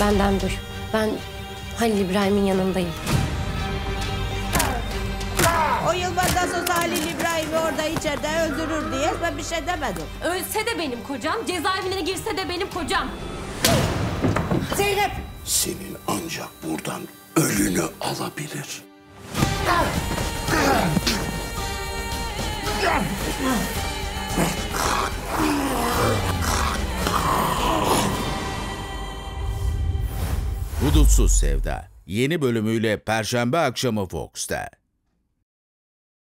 Benden dur. Ben Halil İbrahim'in yanındayım. O Yılmaz nasıl olsa Halil İbrahim'i orada içeride öldürür diye ben bir şey demedim. Ölse de benim kocam, cezaevine girse de benim kocam. Zeynep! Senin ancak buradan ölünü alabilir. Hudutsuz Sevda yeni bölümüyle Perşembe akşamı Fox'ta.